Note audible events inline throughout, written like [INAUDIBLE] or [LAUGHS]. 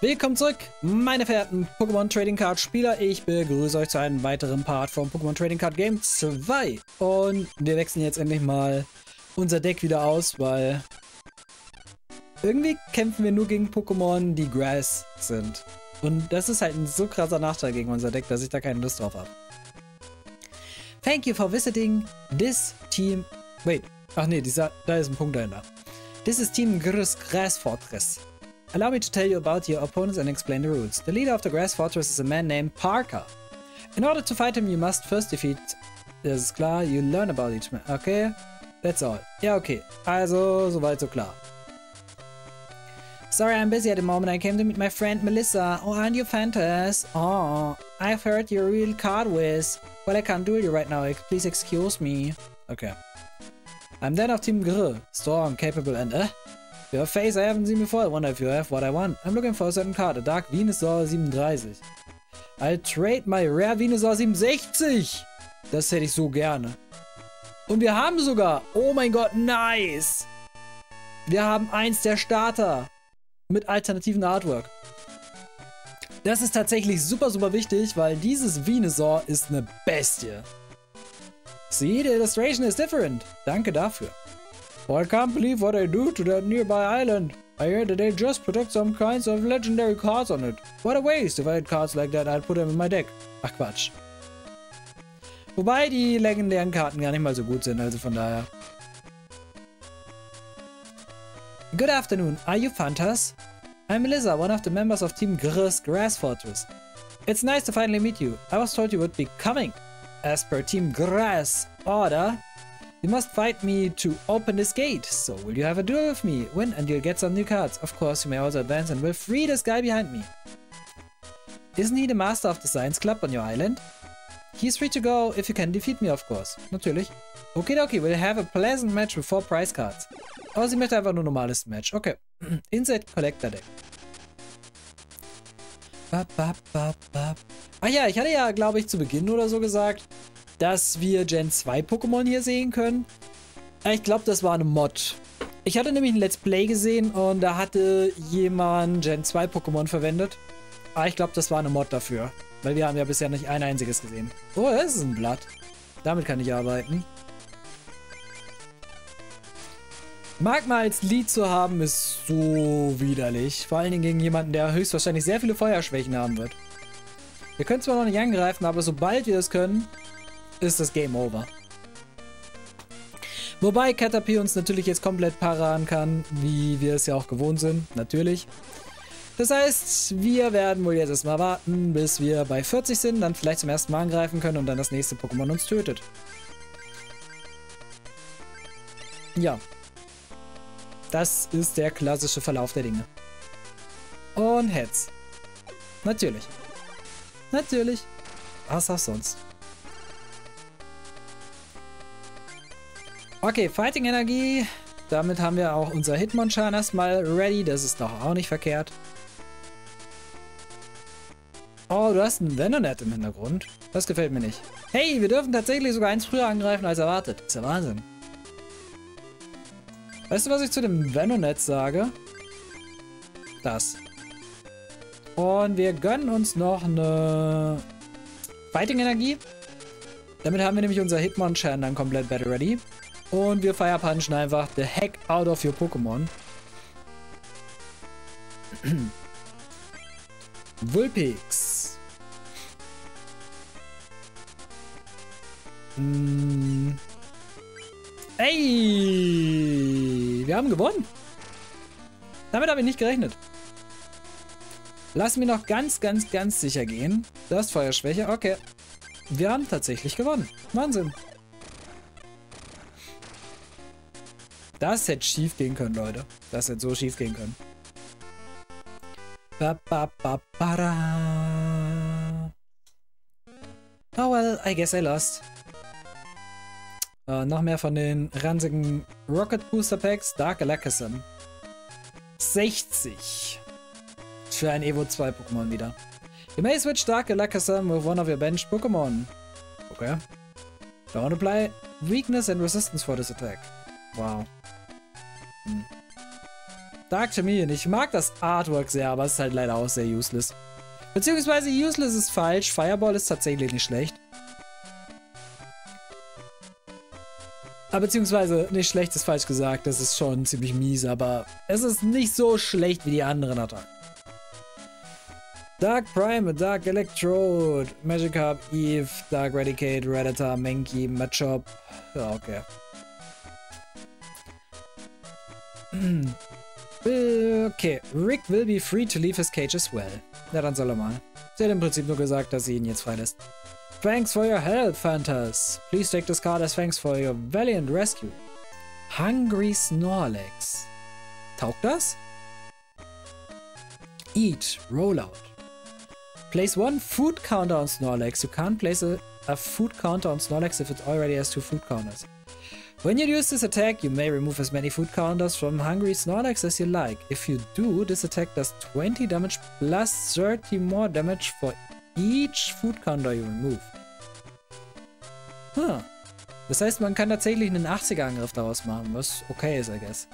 Willkommen zurück, meine verehrten Pokémon Trading Card Spieler. Ich begrüße euch zu einem weiteren Part von Pokémon Trading Card Game 2. Und wir wechseln jetzt endlich mal unser Deck wieder aus, weil irgendwie kämpfen wir nur gegen Pokémon, die Grass sind. Und das ist halt ein so krasser Nachteil gegen unser Deck, dass ich da keine Lust drauf habe. Thank you for visiting this team. Wait, ach nee, dieser, da ist ein Punkt dahinter. This is Team Grass Fortress. Allow me to tell you about your opponents and explain the rules. The leader of the Grass Fortress is a man named Parker. In order to fight him, you must first defeat... Das ist klar, you learn about each man. Okay, that's all. Ja, okay. Also, soweit so klar. Sorry, I'm busy at the moment. I came to meet my friend Melissa. Oh, aren't you fantastic? Oh, I've heard you're a real card whiz. Well, I can't duel you right now. Please excuse me. Okay. I'm then of Team Grill. Strong, capable, and... Uh, Your face, I haven't seen before. I wonder if you have what I want. I'm looking for a certain card. A Dark Venusaur 37. I'll trade my Rare Venusaur 67. Das hätte ich so gerne. Und wir haben sogar, oh mein Gott, nice. Wir haben eins der Starter mit alternativen Artwork. Das ist tatsächlich super, super wichtig, weil dieses Venusaur ist eine Bestie. See, the illustration is different. Danke dafür. Oh, I can't believe what I do to that nearby island. I hear that they just protect some kinds of legendary cards on it. What a waste. If I had cards like that, I'd put them in my deck. Ach Quatsch. Wobei die legendären Karten gar nicht mal so gut sind, also von daher. Good afternoon. Are you Fantas? I'm Melissa, one of the members of Team Gris Grass Fortress. It's nice to finally meet you. I was told you would be coming. As per Team Grass order, You must fight me to open this gate. So will you have a duel with me? Win and you'll get some new cards. Of course, you may also advance and will free this guy behind me. Isn't he the master of the science club on your island? He's free to go if you can defeat me, of course. Natürlich. Okay, okay, we'll have a pleasant match with four prize cards. Aber sie möchte einfach nur normales Match. Okay. [CLEARS THROAT] Insect Collector Deck. Bap, bap, bap, bap. Ach ja, ich hatte ja, glaube ich, zu Beginn oder so gesagt, dass wir Gen 2 Pokémon hier sehen können. Ich glaube, das war eine Mod. Ich hatte nämlich ein Let's Play gesehen und da hatte jemand Gen 2 Pokémon verwendet. Aber ich glaube, das war eine Mod dafür. Weil wir haben ja bisher nicht ein einziges gesehen. Oh, das ist ein Blatt. Damit kann ich arbeiten. Magma als Lied zu haben, ist so widerlich. Vor allen Dingen gegen jemanden, der höchstwahrscheinlich sehr viele Feuerschwächen haben wird. Wir können zwar noch nicht angreifen, aber sobald wir das können, ist das Game Over. Wobei Caterpie uns natürlich jetzt komplett paran kann, wie wir es ja auch gewohnt sind, natürlich. Das heißt, wir werden wohl jetzt erstmal warten, bis wir bei 40 sind, dann vielleicht zum ersten Mal angreifen können und dann das nächste Pokémon uns tötet. Ja. Das ist der klassische Verlauf der Dinge. Und Heads. Natürlich. Natürlich. Was auch sonst. Okay, Fighting Energie. Damit haben wir auch unser Hitmonchan erstmal ready. Das ist doch auch nicht verkehrt. Oh, du hast ein Venonet im Hintergrund. Das gefällt mir nicht. Hey, wir dürfen tatsächlich sogar eins früher angreifen als erwartet. Das ist ja Wahnsinn. Weißt du, was ich zu dem Venonet sage? Das. Und wir gönnen uns noch eine Fighting Energie. Damit haben wir nämlich unser Hitmonchan dann komplett battle ready. Und wir Fire Punchen einfach the heck out of your Pokémon. [CLEARS THROAT] Vulpix. Hm. Ey! Wir haben gewonnen. Damit habe ich nicht gerechnet. Lass mir noch ganz, ganz, ganz sicher gehen. Du hast Feuerschwäche. Okay. Wir haben tatsächlich gewonnen. Wahnsinn. Das hätte schief gehen können, Leute. Das hätte so schief gehen können. Ba, ba, ba, ba, da. Oh well, I guess I lost. Uh, noch mehr von den ranzigen Rocket Booster Packs. Dark Alakazam. 60. Für ein Evo 2 Pokémon wieder. You may switch Dark Alakazam with one of your bench Pokémon. Okay. Don't apply weakness and resistance for this attack. Wow. Dark Chameleon. Ich mag das Artwork sehr, aber es ist halt leider auch sehr useless. Beziehungsweise useless ist falsch. Fireball ist tatsächlich nicht schlecht. Aber ah, beziehungsweise nicht schlecht ist falsch gesagt. Das ist schon ziemlich mies, aber es ist nicht so schlecht wie die anderen Attacken. Dark Prime, Dark Electrode, Magikarp, Eve, Dark Radicate, Redditor, Mankey, Machop. Ja, okay. Okay, Rick will be free to leave his cage as well. Ja, dann soll er mal. Sie hat im Prinzip nur gesagt, dass sie ihn jetzt freilässt. Thanks for your help, Phantas. Please take this card as thanks for your valiant rescue. Hungry Snorlax. Taugt das? Eat, Rollout. Place one food counter on Snorlax. You can't place a, a food counter on Snorlax if it already has two food counters. When you use this attack, you may remove as many food counters from Hungry Snorlax as you like. If you do, this attack does 20 damage plus 30 more damage for each food counter you remove. Huh. Das heißt, man kann tatsächlich einen 80er-Angriff daraus machen, was okay ist, I guess.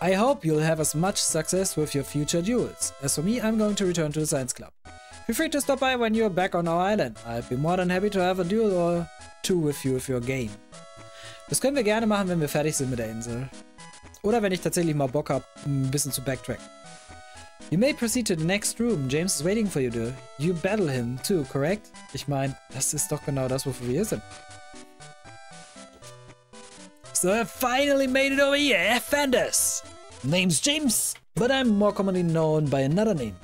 I hope you'll have as much success with your future duels. As for me, I'm going to return to the Science Club. Feel free to stop by when you're back on our island. I'd be more than happy to have a duel or two with you if you're game. Das können wir gerne machen, wenn wir fertig sind mit der Insel. Oder wenn ich tatsächlich mal Bock habe, ein bisschen zu backtracken. You may proceed to the next room. James is waiting for you to. You battle him too, correct? Ich meine, das ist doch genau das, wofür wir hier sind. So I finally made it over here, Fenders! Name's James, but I'm more commonly known by another name.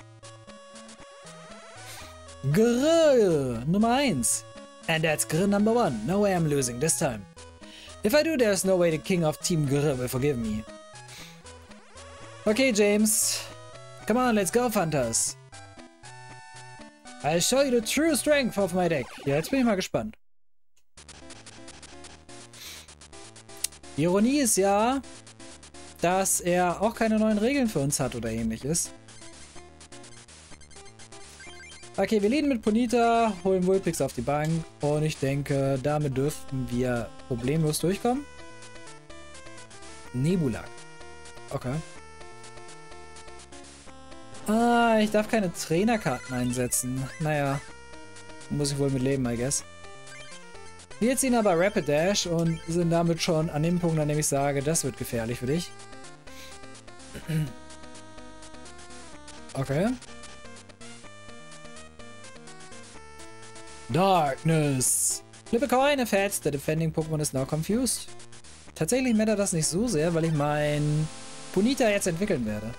Grr, number 1. And that's Grr number 1. No way I'm losing this time. If I do, there's no way the king of Team Grr will forgive me. Okay, James. Come on, let's go, Fantas. I'll show you the true strength of my deck. Ja, jetzt bin ich mal gespannt. Die Ironie ist ja, dass er auch keine neuen Regeln für uns hat oder ähnliches. Okay, wir leaden mit Ponita, holen Vulpix auf die Bank und ich denke, damit dürften wir problemlos durchkommen. Nebulak. Okay. Ah, ich darf keine Trainerkarten einsetzen. Naja, muss ich wohl mit leben, I guess. Wir ziehen aber Rapid Dash und sind damit schon an dem Punkt, an dem ich sage, das wird gefährlich für dich. [CLEARS THROAT] Okay. Darkness. Flip a coin heads, the defending Pokémon is now confused. Tatsächlich mattert das nicht so sehr, weil ich mein Punita jetzt entwickeln werde.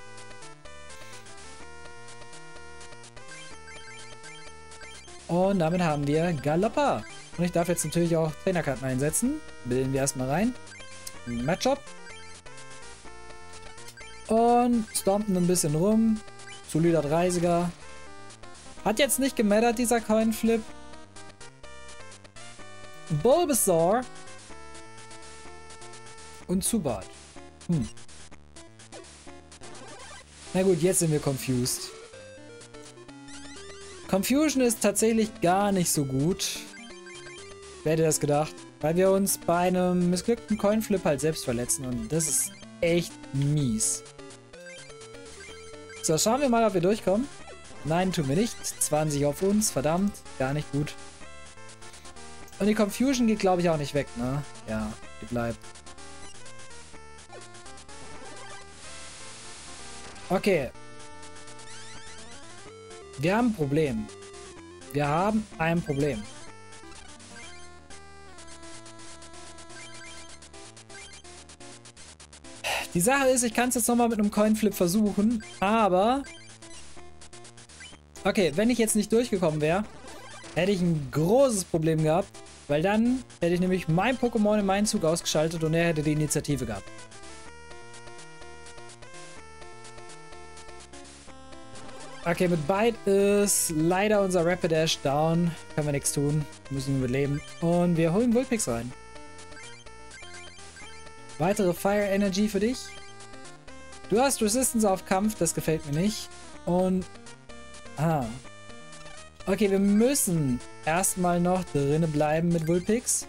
Und damit haben wir Galoppa. Und ich darf jetzt natürlich auch Trainerkarten einsetzen. Bilden wir erstmal rein. Matchup. Und stompen ein bisschen rum. Solider 30er. Hat jetzt nicht gemattert, dieser Coinflip. Bulbasaur. Und Zubat. Hm. Na gut, jetzt sind wir confused. Confusion ist tatsächlich gar nicht so gut. Wer hätte das gedacht? Weil wir uns bei einem missglückten Coinflip halt selbst verletzen und das ist echt mies. So, schauen wir mal, ob wir durchkommen. Nein, tun wir nicht. 20 auf uns, verdammt, gar nicht gut. Und die Confusion geht, glaube ich, auch nicht weg, ne? Ja, die bleibt. Okay, wir haben ein Problem. Wir haben ein Problem. Die Sache ist, ich kann es jetzt nochmal mit einem Coinflip versuchen, aber... Okay, wenn ich jetzt nicht durchgekommen wäre, hätte ich ein großes Problem gehabt, weil dann hätte ich nämlich mein Pokémon in meinen Zug ausgeschaltet und er hätte die Initiative gehabt. Okay, mit Bite ist leider unser Rapid Dash down. Können wir nichts tun. Müssen wir leben. Und wir holen Vulpix rein. Weitere Fire Energy für dich. Du hast Resistance auf Kampf, das gefällt mir nicht. Und... Ah. Okay, wir müssen erstmal noch drinnen bleiben mit Vulpix.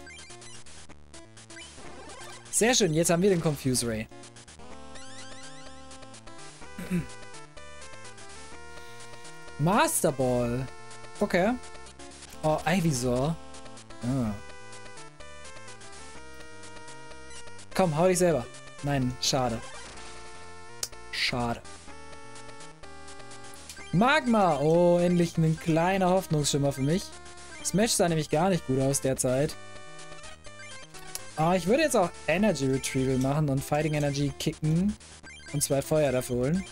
Sehr schön, jetzt haben wir den Confuse Ray. [CLEARS THROAT] Master Ball. Okay. Oh, Ivysaur. Ah. Komm, hau dich selber. Nein, schade. Schade. Magma! Oh, endlich ein kleiner Hoffnungsschimmer für mich. Smash sah nämlich gar nicht gut aus derzeit. Aber ich würde jetzt auch Energy Retrieval machen und Fighting Energy kicken. Und zwei Feuer dafür holen.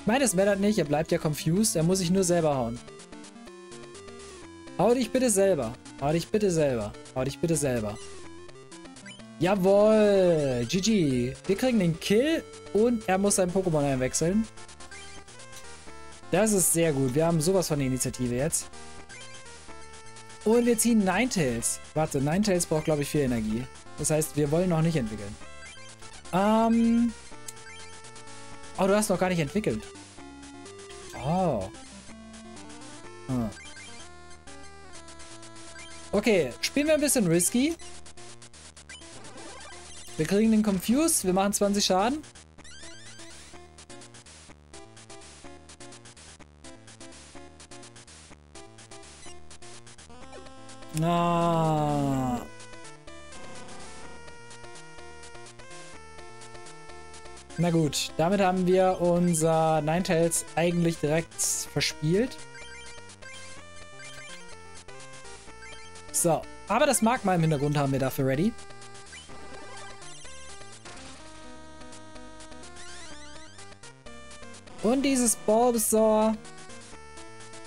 Ich meine, es mattert nicht. Er bleibt ja confused. Er muss sich nur selber hauen. Hau dich bitte selber. Hau dich bitte selber. Hau dich bitte selber. Jawohl. GG. Wir kriegen den Kill und er muss sein Pokémon einwechseln. Das ist sehr gut. Wir haben sowas von der Initiative jetzt. Und wir ziehen Ninetales. Warte, Ninetales braucht, glaube ich, viel Energie. Das heißt, wir wollen noch nicht entwickeln. Ähm... Oh, du hast noch gar nicht entwickelt. Oh. Hm. Okay, spielen wir ein bisschen risky. Wir kriegen den Confuse, wir machen 20 Schaden. Ah. Na gut, damit haben wir unser Ninetales eigentlich direkt verspielt. So, aber das Magma im Hintergrund haben wir dafür ready. Dieses Bulbasaur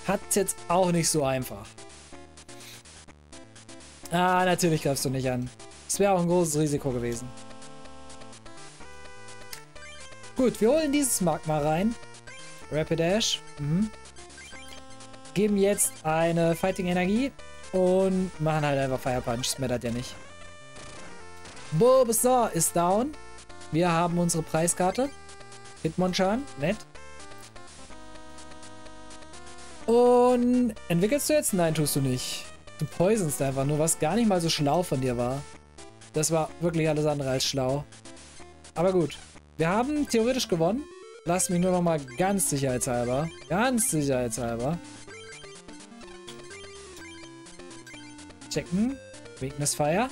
hat es jetzt auch nicht so einfach. Ah, natürlich greifst du nicht an. Das wäre auch ein großes Risiko gewesen. Gut, wir holen dieses Magma rein. Rapidash. Mhm. Geben jetzt eine Fighting Energie und machen halt einfach Fire Punch. Smattert ja nicht. Bulbasaur ist down. Wir haben unsere Preiskarte. Hitmonchan, nett. Und entwickelst du jetzt? Nein, tust du nicht. Du poisonst einfach nur, was gar nicht mal so schlau von dir war. Das war wirklich alles andere als schlau. Aber gut. Wir haben theoretisch gewonnen. Lass mich nur noch mal ganz sicherheitshalber. Ganz sicherheitshalber. Checken. Weakness Fire.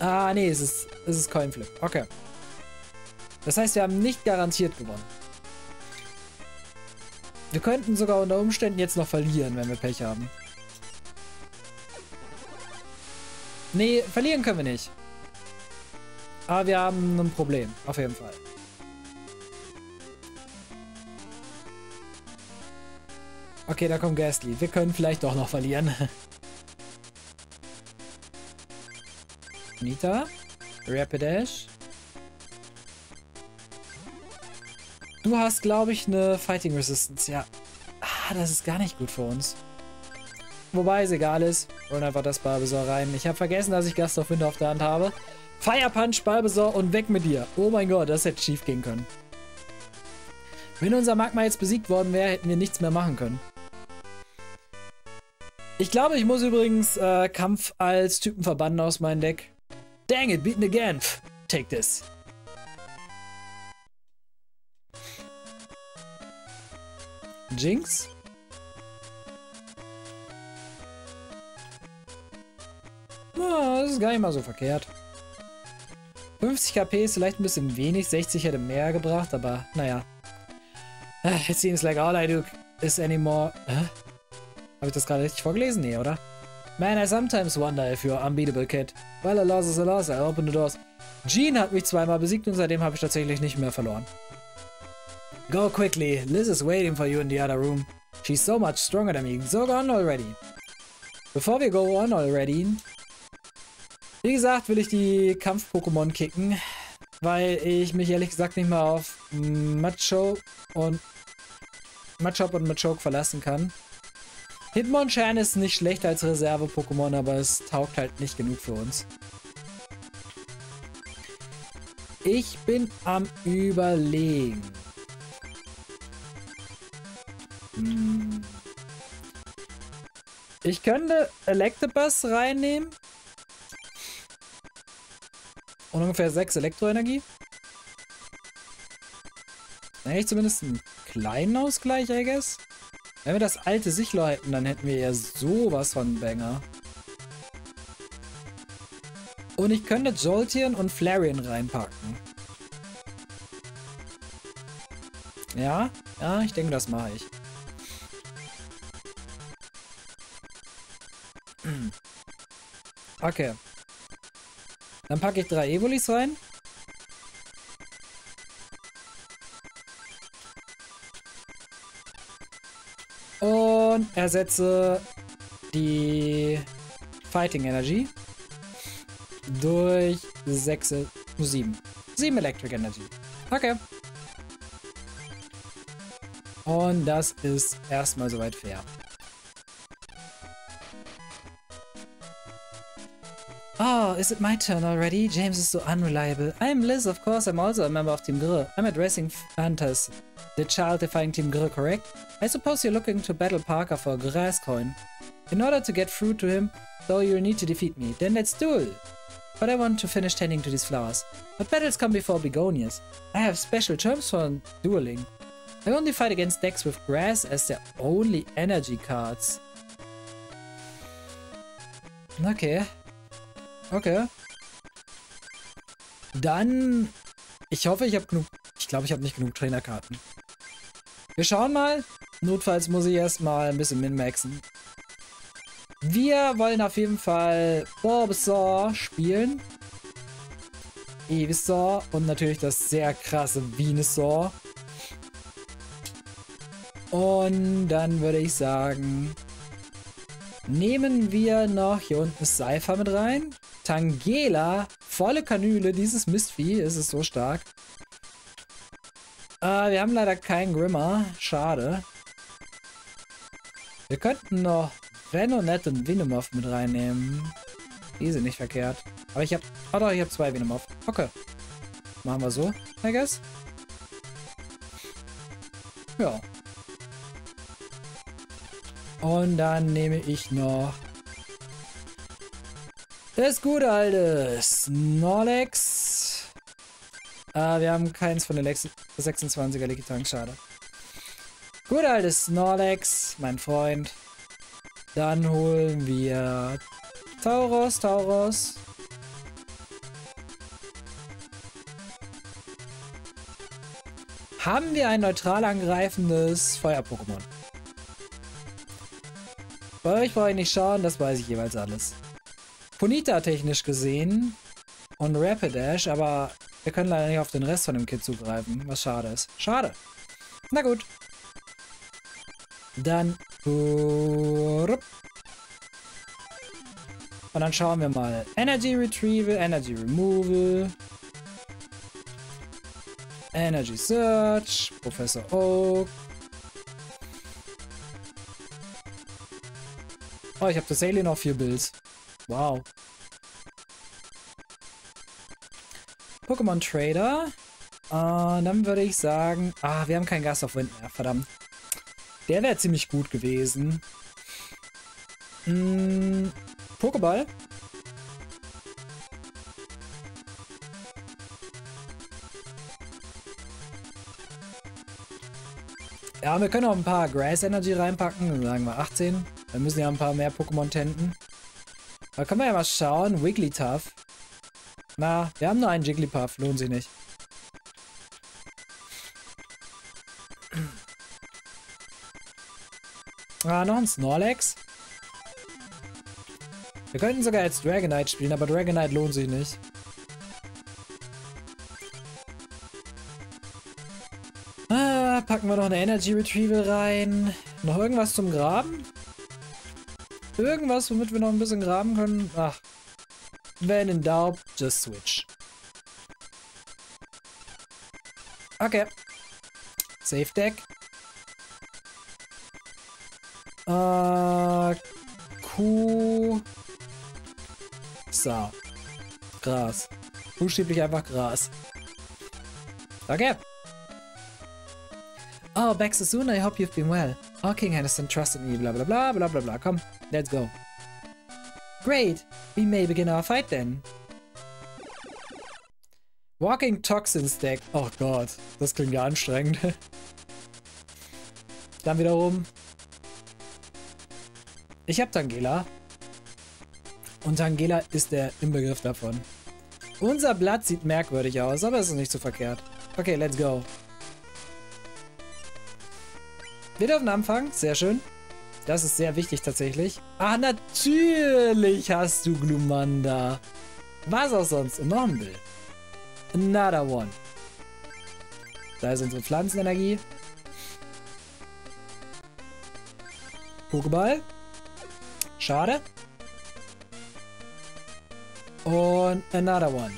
Ah, nee, es ist, es ist Coinflip. Okay. Das heißt, wir haben nicht garantiert gewonnen. Wir könnten sogar unter Umständen jetzt noch verlieren, wenn wir Pech haben. Nee, verlieren können wir nicht. Aber wir haben ein Problem, auf jeden Fall. Okay, da kommt Ghastly. Wir können vielleicht doch noch verlieren. [LAUGHS] Nita. Rapidash. Du hast, glaube ich, eine Fighting Resistance. Ja. Ah, das ist gar nicht gut für uns. Wobei es egal ist. Holen einfach das Barbesor rein. Ich habe vergessen, dass ich Gast auf Winter auf der Hand habe. Fire Punch, Barbesor und weg mit dir. Oh mein Gott, das hätte schief gehen können. Wenn unser Magma jetzt besiegt worden wäre, hätten wir nichts mehr machen können. Ich glaube, ich muss übrigens äh, Kampf als Typen verbannen aus meinem Deck. Dang it, beaten again. Take this. Jinx? Oh, das ist gar nicht mal so verkehrt. 50 KP ist vielleicht ein bisschen wenig, 60 hätte mehr gebracht, aber naja. It äh, seems like all I do is anymore... Hä? Habe ich das gerade richtig vorgelesen? Nee, oder? Man, I sometimes wonder if you're unbeatable, kid. Well, a loss is a loss, I open the doors. Jean hat mich zweimal besiegt und seitdem habe ich tatsächlich nicht mehr verloren. Go quickly, Liz is waiting for you in the other room. She's so much stronger than me, so go on already. Bevor wir go on already, wie gesagt, will ich die Kampf-Pokémon kicken, weil ich mich ehrlich gesagt nicht mehr auf Macho und Machop und Machoke verlassen kann. Hitmonchan ist nicht schlecht als Reserve-Pokémon, aber es taugt halt nicht genug für uns. Ich bin am überlegen. Ich könnte Electabuzz reinnehmen. Und ungefähr 6 Elektroenergie. Dann hätte ich zumindest einen kleinen Ausgleich, I guess. Wenn wir das alte Sichler hätten, dann hätten wir ja sowas von Banger. Und ich könnte Jolteon und Flareon reinpacken. Ja, ja, ich denke, das mache ich. Okay. Dann packe ich drei Evolis rein. Und ersetze die Fighting Energy durch 6, 7. 7 Electric Energy. Okay. Und das ist erstmal soweit fair. Oh, is it my turn already? James is so unreliable. I'm Liz, of course. I'm also a member of Team Grr. I'm addressing Fantas, the child-defying Team Grr, correct? I suppose you're looking to battle Parker for a grass coin. In order to get through to him, though you'll need to defeat me. Then let's duel! But I want to finish tending to these flowers. But battles come before begonias. I have special terms for dueling. I only fight against decks with grass as their only energy cards. Okay. Okay. Dann... Ich hoffe, ich habe genug... Ich glaube, ich habe nicht genug Trainerkarten. Wir schauen mal. Notfalls muss ich erstmal ein bisschen min-maxen. Wir wollen auf jeden Fall Bulbasaur spielen. Ivysaur und natürlich das sehr krasse Venusaur. Und dann würde ich sagen, nehmen wir noch hier unten Seifer mit rein. Tangela, volle Kanüle, dieses Mistvieh, ist es so stark. Äh, wir haben leider keinen Grimmer, schade. Wir könnten noch Venonet und Venomoth mit reinnehmen. Die sind nicht verkehrt. Aber ich habe... Oh doch, ich habe zwei Venomoth. Okay. Machen wir so, I guess. Ja. Und dann nehme ich noch das gute alte Snorlax. Ah, wir haben keins von den 26er Likitank, schade. Gut altes Snorlax, mein Freund. Dann holen wir Tauros, Tauros. Haben wir ein neutral angreifendes Feuer-Pokémon? Bei euch brauche ich nicht schauen, das weiß ich jeweils alles. Ponita technisch gesehen und Rapidash, aber wir können leider nicht auf den Rest von dem Kit zugreifen, was schade ist. Schade. Na gut. Dann... Und dann schauen wir mal. Energy Retrieval, Energy Removal. Energy Search, Professor Oak. Oh, ich habe tatsächlich noch vier Builds. Wow. Pokémon Trader. Uh, dann würde ich sagen... Ah, wir haben keinen Gas auf Wind mehr, verdammt. Der wäre ziemlich gut gewesen. Hm, Pokéball. Ja, wir können auch ein paar Grass Energy reinpacken. Sagen wir 18. Dann müssen ja ein paar mehr Pokémon tenten. Da können wir ja mal schauen. Wigglytuff. Na, wir haben nur einen Jigglypuff. Lohnt sich nicht. Ah, noch ein Snorlax. Wir könnten sogar als Dragonite spielen, aber Dragonite lohnt sich nicht. Ah, packen wir noch eine Energy Retrieval rein. Noch irgendwas zum Graben? Irgendwas, womit wir noch ein bisschen graben können? Ach. Wenn in doubt, just switch. Okay. Safe Deck. Äh, Kuh. So. Gras. Buchstäblich einfach Gras. Okay. Oh, back so soon. I hope you've been well. Oh, King Henderson trusted me. Blah, blah, blah, blah, blah, blah. Komm, let's go. Great. We may begin our fight then. Walking Toxin Stack. Oh Gott, das klingt ja anstrengend. [LAUGHS] Dann wiederum. Ich habe Tangela. Und Tangela ist der Inbegriff davon. Unser Blatt sieht merkwürdig aus, aber es ist nicht so verkehrt. Okay, let's go. Wir dürfen anfangen. Sehr schön. Das ist sehr wichtig tatsächlich. Ah, natürlich hast du Glumanda. Was auch sonst. Noch ein Bild. Another one. Da ist unsere Pflanzenenergie. Pokéball. Schade. Und another one.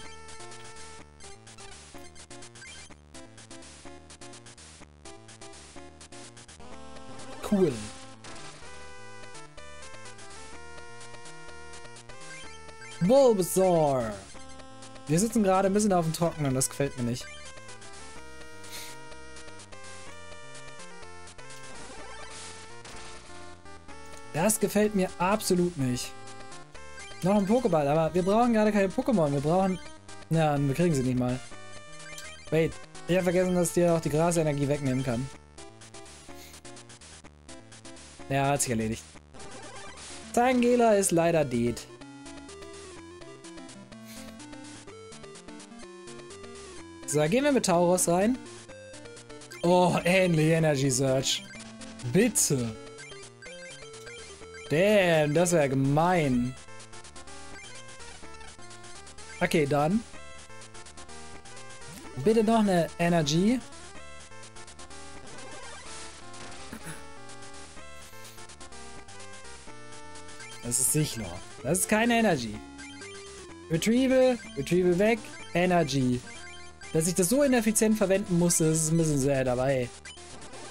Cool. Bulbasaur. Wir sitzen gerade ein bisschen auf dem Trockenen, das gefällt mir nicht. Das gefällt mir absolut nicht. Noch ein Pokéball, aber wir brauchen gerade keine Pokémon. Wir brauchen... Ja, wir kriegen sie nicht mal. Wait, ich habe vergessen, dass dir auch die Grasenergie wegnehmen kann. Ja, hat sich erledigt. Tangela ist leider dead. So, gehen wir mit Tauros rein. Oh, ähnlich Energy Search. Bitte. Damn, das wäre gemein. Okay, dann. Bitte noch eine Energy. Das ist sicher. Das ist keine Energy. Retrieval, Retrieval weg, Energy. Dass ich das so ineffizient verwenden musste, ist ein bisschen sehr dabei.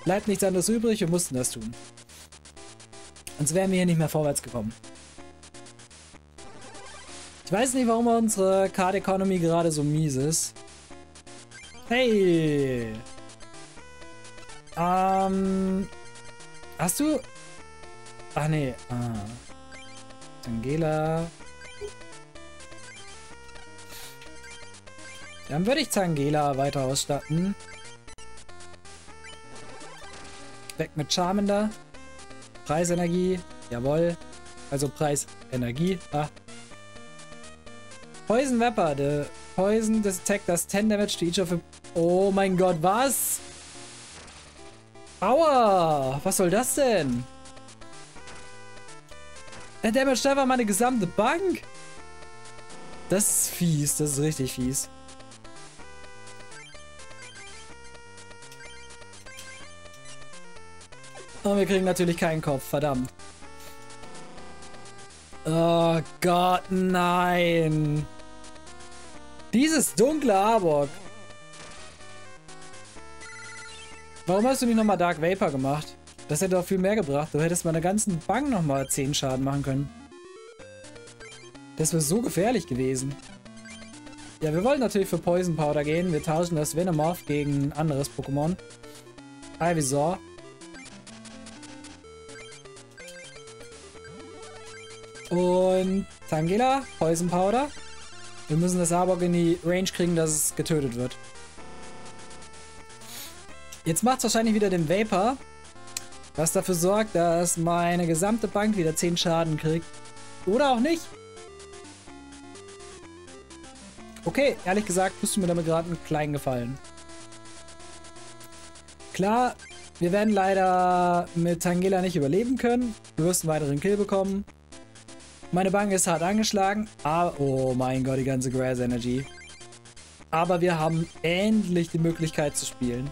Bleibt nichts anderes übrig, wir mussten das tun. Sonst wären wir hier nicht mehr vorwärts gekommen. Ich weiß nicht, warum unsere Card Economy gerade so mies ist. Hey! Ähm... Hast du... Ach nee. Ah. Angela. Dann würde ich Zangela weiter ausstatten. Weg mit Charmander. Preisenergie. Jawohl. Also Preisenergie. Ah. Poison Weapon. The poison this attack does 10 damage to each of the... Oh mein Gott, was? Aua! Was soll das denn? Er damaged einfach meine gesamte Bank? Das ist fies. Das ist richtig fies. Und wir kriegen natürlich keinen Kopf, verdammt. Oh Gott, nein. Dieses dunkle Arbok. Warum hast du nicht nochmal Dark Vapor gemacht? Das hätte doch viel mehr gebracht. Du hättest meiner ganzen Bank nochmal 10 Schaden machen können. Das wäre so gefährlich gewesen. Ja, wir wollen natürlich für Poison Powder gehen. Wir tauschen das Venomoth gegen ein anderes Pokémon. Ivysaur. Und Tangela, Poison Powder. Wir müssen das Arbok in die Range kriegen, dass es getötet wird. Jetzt macht es wahrscheinlich wieder den Vapor. Was dafür sorgt, dass meine gesamte Bank wieder 10 Schaden kriegt. Oder auch nicht. Okay, ehrlich gesagt, tust du mir damit gerade einen kleinen Gefallen. Klar, wir werden leider mit Tangela nicht überleben können. Du wirst einen weiteren Kill bekommen. Meine Bank ist hart angeschlagen. Ah, oh mein Gott, die ganze Grass Energy. Aber wir haben endlich die Möglichkeit zu spielen.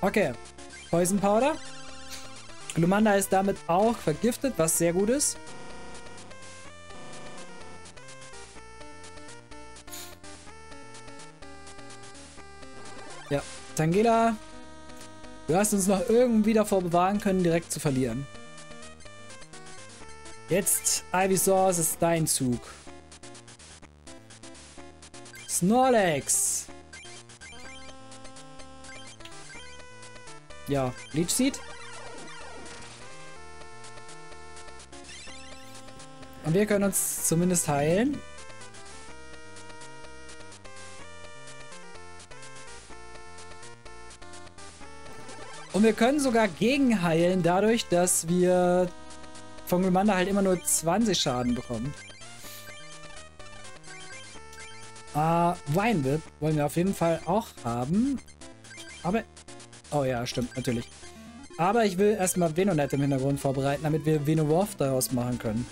Okay. Poison Powder. Glumanda ist damit auch vergiftet, was sehr gut ist. Ja, Tangela Du hast uns noch irgendwie davor bewahren können, direkt zu verlieren. Jetzt, Ivysaur, es ist dein Zug. Snorlax. Ja, Leech Seed. Und wir können uns zumindest heilen. Und wir können sogar gegenheilen, dadurch, dass wir von Glumanda halt immer nur 20 Schaden bekommen. Äh, Winewhip wollen wir auf jeden Fall auch haben. Aber... Oh ja, stimmt, natürlich. Aber ich will erstmal Venonet im Hintergrund vorbereiten, damit wir Venowolf daraus machen können.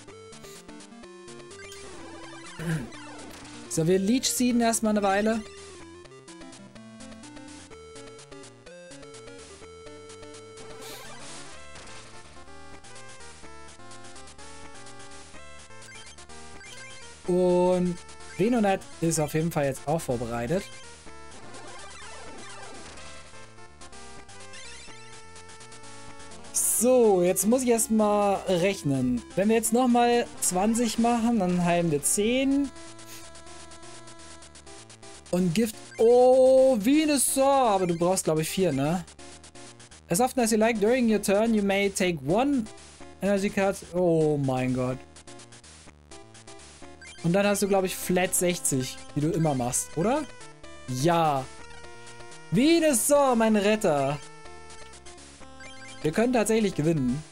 So, wir Leech Seeden erstmal eine Weile. Und Venonet ist auf jeden Fall jetzt auch vorbereitet. So, jetzt muss ich erstmal rechnen. Wenn wir jetzt nochmal 20 machen, dann heilen wir 10. Und Gift... Oh, Venusaur! Aber du brauchst, glaube ich, 4, ne? As often as you like, during your turn, you may take one Energy Card. Oh mein Gott. Und dann hast du, glaube ich, Flat 60, wie du immer machst, oder? Ja. Venusaur, mein Retter. Wir können tatsächlich gewinnen.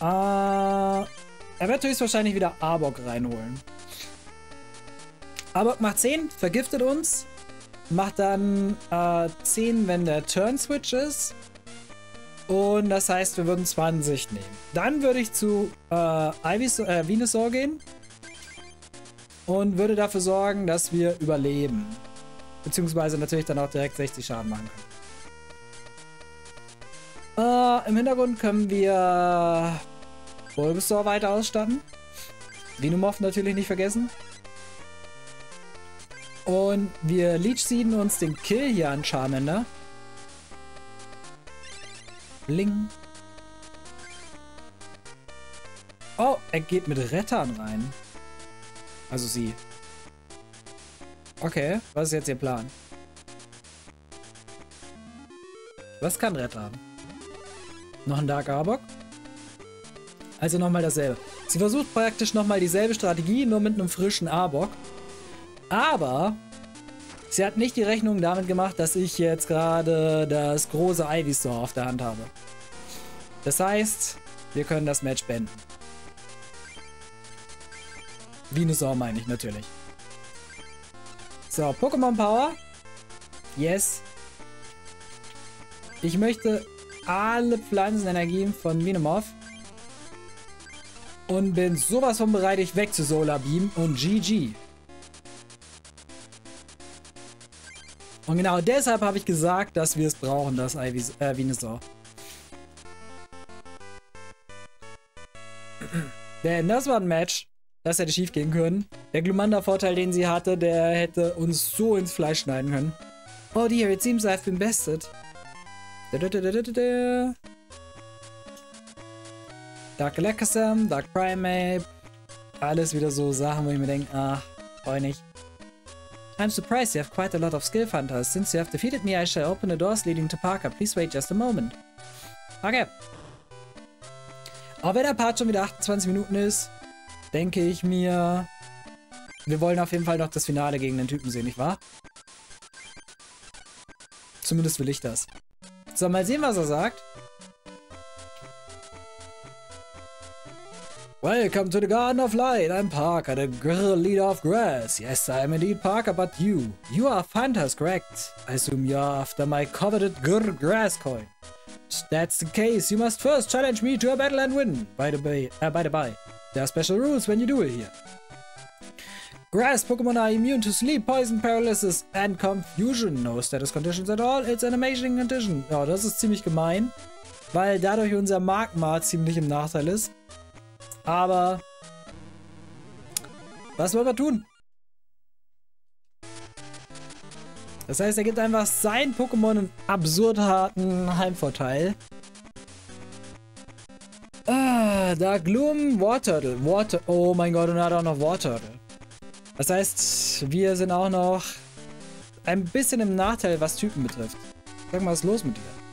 Äh, er wird höchstwahrscheinlich wieder Arbok reinholen. Arbok macht 10, vergiftet uns. Macht dann äh, 10, wenn der Turn-Switch ist. Und das heißt, wir würden 20 nehmen. Dann würde ich zu äh, äh, Venusaur gehen. Und würde dafür sorgen, dass wir überleben. Beziehungsweise natürlich dann auch direkt 60 Schaden machen können. Äh, Im Hintergrund können wir Bulbasaur weiter ausstatten. Venumorph natürlich nicht vergessen. Und wir Leech Seeden uns den Kill hier an Charmander. Bling. Oh, er geht mit Rettern rein. Also sie. Okay, was ist jetzt ihr Plan? Was kann Rettern? Noch ein Dark Arbok. Also nochmal dasselbe. Sie versucht praktisch nochmal dieselbe Strategie, nur mit einem frischen Arbok. Aber sie hat nicht die Rechnung damit gemacht, dass ich jetzt gerade das große Ivysaur auf der Hand habe. Das heißt, wir können das Match beenden. Venusaur meine ich natürlich. So, Pokémon Power. Yes. Ich möchte alle Pflanzenenergien von Venomorph. Und bin sowas von bereit, ich weg zu Solar Beam und GG. Und genau deshalb habe ich gesagt, dass wir es brauchen, das Ivy, äh, Venusaur. Denn das war ein Match. Das hätte schief gehen können. Der Glumanda-Vorteil, den sie hatte, der hätte uns so ins Fleisch schneiden können. Oh dear, it seems I've been bested. Dark Lekasam, Dark Primate. Alles wieder so Sachen, wo ich mir denke, ah, freu nicht. I'm surprised you have quite a lot of skill hunters. Since you have defeated me, I shall open the doors leading to Parker. Please wait just a moment. Okay. Auch wenn der Part schon wieder 28 Minuten ist, denke ich mir, wir wollen auf jeden Fall noch das Finale gegen den Typen sehen, nicht wahr? Zumindest will ich das. So, mal sehen, was er sagt. Welcome to the Garden of Light. I'm Parker, the girl leader of grass. Yes, I am indeed Parker, but you. You are Fantas, correct? I assume you're after my coveted grr grass coin. That's the case. You must first challenge me to a battle and win. By the way, uh, by the by, there are special rules when you do it here. Grass Pokemon are immune to sleep, poison, paralysis and confusion. No status conditions at all. It's an amazing condition. Ja, das ist ziemlich gemein, weil dadurch unser Magma ziemlich im Nachteil ist. Aber was wollen wir tun? Das heißt, er gibt einfach sein Pokémon einen absurd harten Heimvorteil. Ah, da Gloom, Warturtle. Water. Oh mein Gott, und er hat auch noch Warturtle. Das heißt, wir sind auch noch ein bisschen im Nachteil, was Typen betrifft. Sag mal, was ist los mit dir?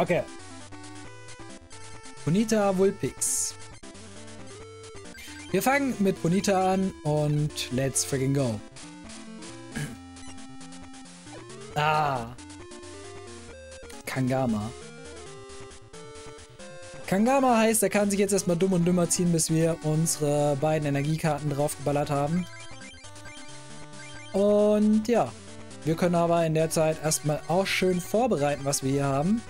Okay. Bonita Vulpix. Wir fangen mit Bonita an und let's freaking go. [CLEARS THROAT] Ah. Kangama. Kangama heißt, er kann sich jetzt erstmal dumm und dümmer ziehen, bis wir unsere beiden Energiekarten draufgeballert haben. Und ja, wir können aber in der Zeit erstmal auch schön vorbereiten, was wir hier haben.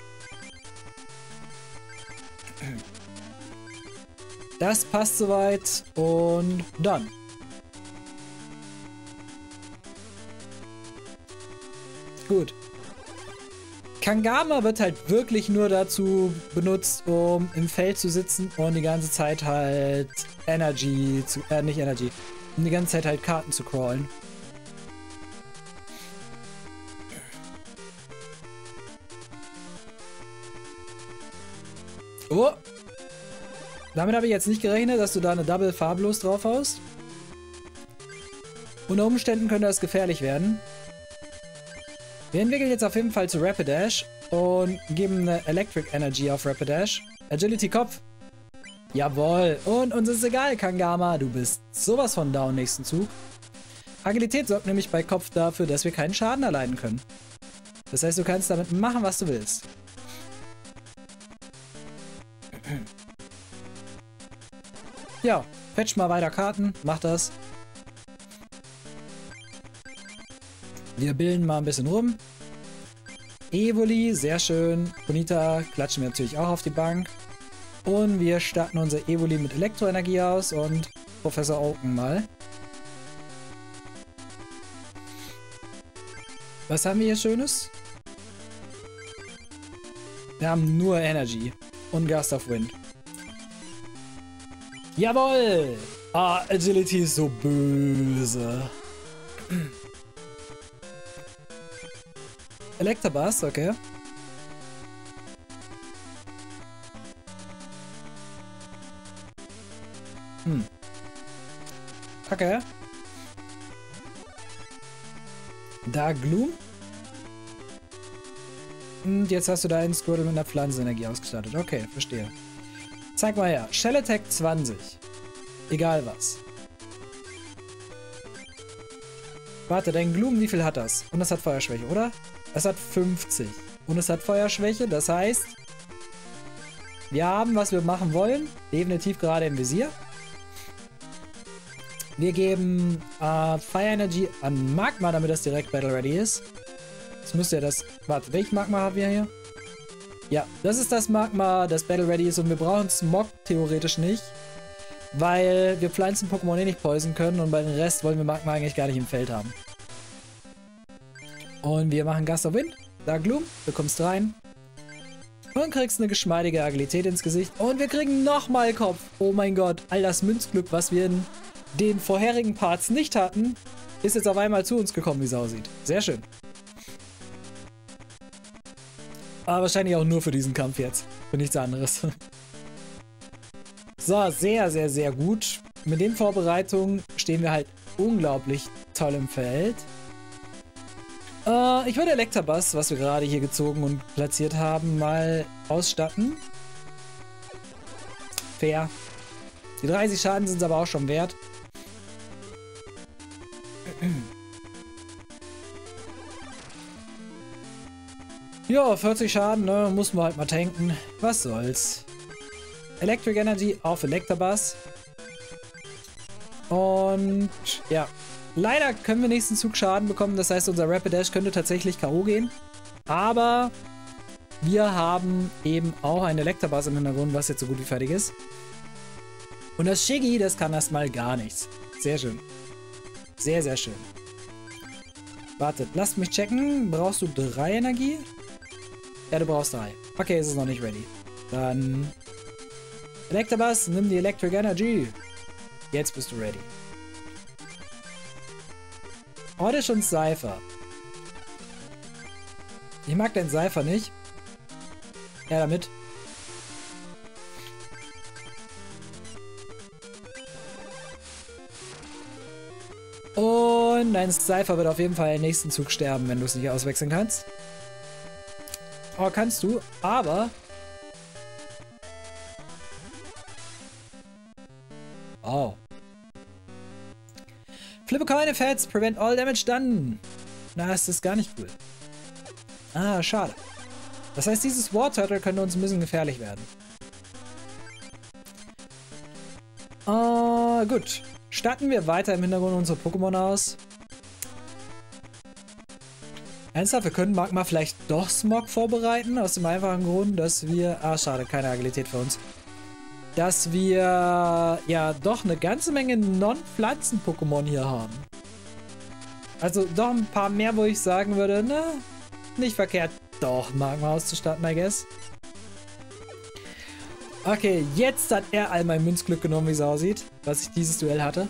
Das passt soweit und dann. Gut. Kangama wird halt wirklich nur dazu benutzt, um im Feld zu sitzen und die ganze Zeit halt Energy zu, äh, nicht Energy, um die ganze Zeit halt Karten zu crawlen. Oh! Damit habe ich jetzt nicht gerechnet, dass du da eine Double farblos drauf haust. Unter Umständen könnte das gefährlich werden. Wir entwickeln jetzt auf jeden Fall zu Rapidash und geben eine Electric Energy auf Rapidash. Agility Kopf. Jawohl. Und uns ist egal, Kangama. Du bist sowas von down nächsten Zug. Agilität sorgt nämlich bei Kopf dafür, dass wir keinen Schaden erleiden können. Das heißt, du kannst damit machen, was du willst. Ja, fetch mal weiter Karten. Mach das. Wir bilden mal ein bisschen rum. Evoli, sehr schön. Bonita klatschen wir natürlich auch auf die Bank. Und wir starten unser Evoli mit Elektroenergie aus und Professor Oaken mal. Was haben wir hier Schönes? Wir haben nur Energy und Gust of Wind. Jawoll! Ah, Agility ist so böse. [CLEARS THROAT] Electabuzz, okay. Hm. Okay. Da Gloom. Und jetzt hast du da einen Squirtle mit einer Pflanzenenergie ausgestattet. Okay, verstehe. Zeig mal her. Shell Attack 20. Egal was. Warte, dein Gloom, wie viel hat das? Und das hat Feuerschwäche, oder? Es hat 50. Und es hat Feuerschwäche, das heißt, wir haben, was wir machen wollen, definitiv gerade im Visier. Wir geben äh, Fire Energy an Magma, damit das direkt Battle Ready ist. Das müsste ja das... Warte, welches Magma haben wir hier? Ja, das ist das Magma, das Battle Ready ist und wir brauchen Smog theoretisch nicht. Weil wir Pflanzen-Pokémon eh nicht poisen können und bei den Rest wollen wir Magma eigentlich gar nicht im Feld haben. Und wir machen Gust of Wind. Da Gloom, du kommst rein. Und kriegst eine geschmeidige Agilität ins Gesicht. Und wir kriegen nochmal Kopf. Oh mein Gott, all das Münzglück, was wir in den vorherigen Parts nicht hatten, ist jetzt auf einmal zu uns gekommen, wie es aussieht. Sehr schön. Aber wahrscheinlich auch nur für diesen Kampf jetzt. Für nichts anderes. So, sehr, sehr, sehr gut. Mit den Vorbereitungen stehen wir halt unglaublich toll im Feld. Äh, ich würde Electabuzz, was wir gerade hier gezogen und platziert haben, mal ausstatten. Fair. Die 30 Schaden sind es aber auch schon wert. Ja, 40 Schaden, ne? Muss man halt mal tanken. Was soll's. Electric Energy auf Electabuzz. Und ja, Leider können wir nächsten Zug Schaden bekommen. Das heißt, unser Rapidash könnte tatsächlich K.O. gehen. Aber wir haben eben auch einen Elektabuzz im Hintergrund, was jetzt so gut wie fertig ist. Und das Shiggy, das kann erstmal gar nichts. Sehr schön. Sehr, sehr schön. Wartet, lasst mich checken. Brauchst du drei Energie? Ja, du brauchst drei. Okay, ist es noch nicht ready. Dann... Electabuzz, nimm die Electric Energy. Jetzt bist du ready. Ordisch und Seifer. Ich mag den Seifer nicht. Ja, damit. Und dein Seifer wird auf jeden Fall im nächsten Zug sterben, wenn du es nicht auswechseln kannst. Oh, kannst du, aber... Oh. Flip a coin effects prevent all damage done. Na, ist das gar nicht cool. Ah, schade. Das heißt, dieses War Turtle könnte uns ein bisschen gefährlich werden. Uh, gut. Statten wir weiter im Hintergrund unsere Pokémon aus. Ernsthaft, wir können Magma vielleicht doch Smog vorbereiten, aus dem einfachen Grund, dass wir... Ah, schade, keine Agilität für uns. Dass wir ja doch eine ganze Menge Non-Pflanzen-Pokémon hier haben. Also doch ein paar mehr, wo ich sagen würde, na, nicht verkehrt, doch Magma auszustatten, I guess. Okay, jetzt hat er all mein Münzglück genommen, wie es aussieht, was ich dieses Duell hatte.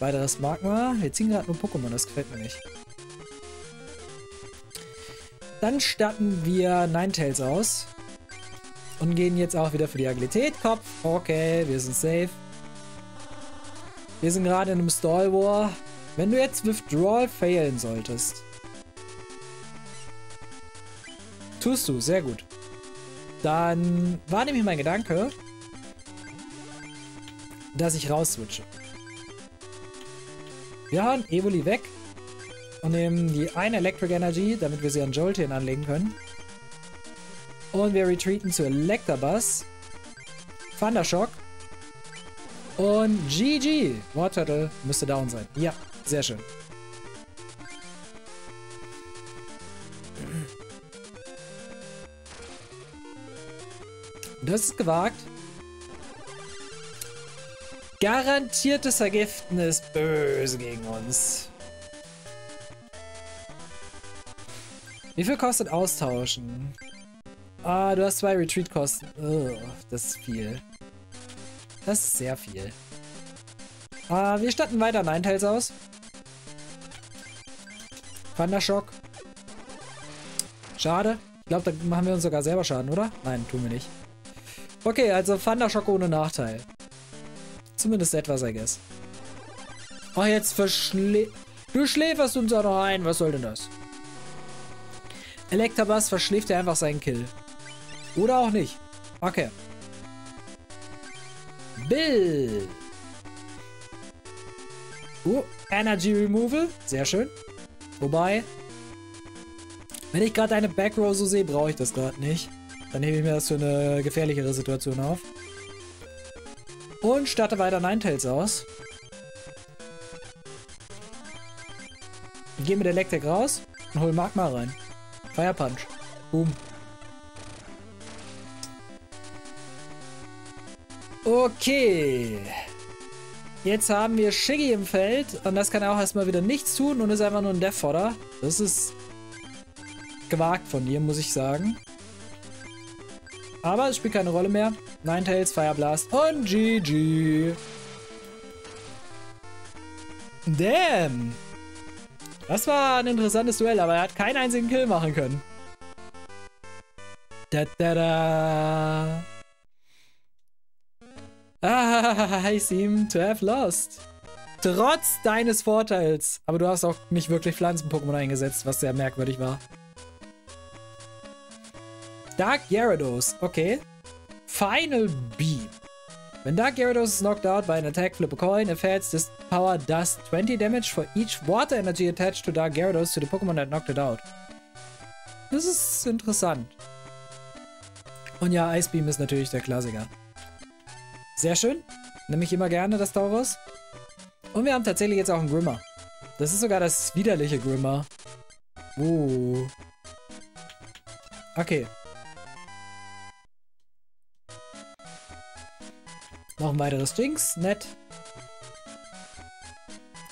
Weiteres Magma. Wir ziehen gerade nur Pokémon, das gefällt mir nicht. Dann statten wir Ninetales aus. Und gehen jetzt auch wieder für die Agilität. Kopf. Okay, wir sind safe. Wir sind gerade in einem Stall War. Wenn du jetzt Withdrawal failen solltest. Tust du, sehr gut. Dann war nämlich mein Gedanke, dass ich rausswitche. Wir hauen Evoli weg und nehmen die eine Electric Energy, damit wir sie an Jolteon anlegen können. Und wir retreaten zu Electabuzz, Thundershock und GG. War Turtle müsste down sein. Ja, sehr schön. Das ist gewagt. Garantiertes Vergiften ist böse gegen uns. Wie viel kostet Austauschen? Ah, du hast zwei Retreat-Kosten. Das ist viel. Das ist sehr viel. Ah, wir statten weiter Ninetales aus. Thundershock. Schade. Ich glaube, da machen wir uns sogar selber Schaden, oder? Nein, tun wir nicht. Okay, also Thundershock ohne Nachteil. Zumindest etwas, I guess. Oh, jetzt verschlä... Du schläferst uns auch noch ein. Was soll denn das? Electabuzz verschläft ja einfach seinen Kill. Oder auch nicht. Okay. Bill. Uh, Energy Removal. Sehr schön. Wobei, wenn ich gerade eine Backrow so sehe, brauche ich das gerade nicht. Dann hebe ich mir das für eine gefährlichere Situation auf. Und starte weiter Ninetales aus. Gehe mit Electric raus und hol Magma rein. Fire Punch. Boom. Okay. Jetzt haben wir Shiggy im Feld und das kann auch erstmal wieder nichts tun und ist einfach nur ein Death Fodder. Das ist gewagt von dir, muss ich sagen. Aber es spielt keine Rolle mehr. Ninetales, Fire Blast und GG. Damn. Das war ein interessantes Duell, aber er hat keinen einzigen Kill machen können. Da da da. Ah, I seem to have lost. Trotz deines Vorteils. Aber du hast auch nicht wirklich Pflanzen-Pokémon eingesetzt, was sehr merkwürdig war. Dark Gyarados, okay. Final Beam. When Dark Gyarados is knocked out by an attack, flip a coin. If heads, this power does 20 damage for each water energy attached to Dark Gyarados to the Pokémon that knocked it out. Das ist interessant. Und ja, Ice Beam ist natürlich der Klassiker. Sehr schön. Nehme ich immer gerne das Taurus. Und wir haben tatsächlich jetzt auch einen Grimmer. Das ist sogar das widerliche Grimmer. Uh. Okay. Noch ein weiteres Jinx, nett.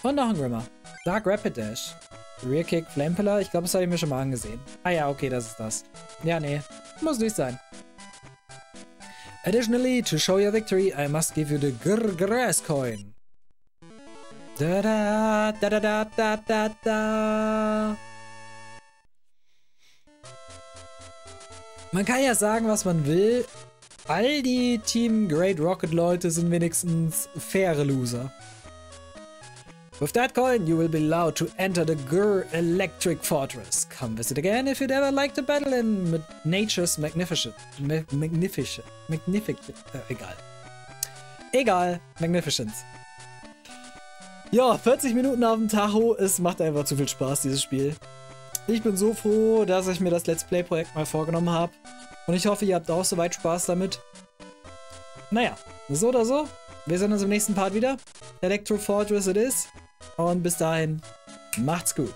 Und noch ein Grimmer. Dark Rapid Dash. Rear Kick, Flame Pillar, ich glaube, das habe ich mir schon mal angesehen. Ah ja, okay, das ist das. Ja, nee, muss nicht sein. Additionally, to show your victory, I must give you the Grr Grass Coin. Da da da da da da da da. Man kann ja sagen, was man will, All die Team Great Rocket Leute sind wenigstens faire Loser. With that coin, you will be allowed to enter the Gur Electric Fortress. Come visit again if you'd ever like to battle in nature's magnificent, ma magnificent, magnificent, äh, egal. Egal, Magnificence. Ja, 40 Minuten auf dem Tacho, es macht einfach zu viel Spaß, dieses Spiel. Ich bin so froh, dass ich mir das Let's Play-Projekt mal vorgenommen habe. Und ich hoffe, ihr habt auch soweit Spaß damit. Naja, so oder so, wir sehen uns im nächsten Part wieder. Electro Fortress it is. Und bis dahin, macht's gut.